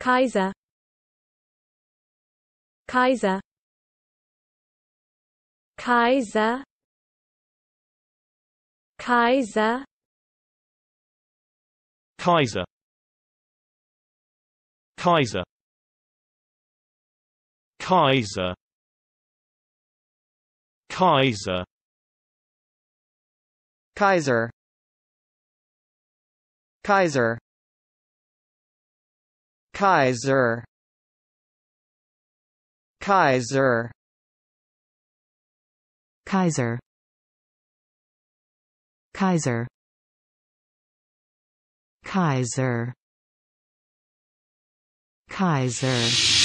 Kaiser Kaiser Kaiser Kaiser Kaiser Kaiser Kaiser Kaiser Kaiser Kaiser Kaiser. Kaiser. Kaiser. Kaiser. Kaiser. Kaiser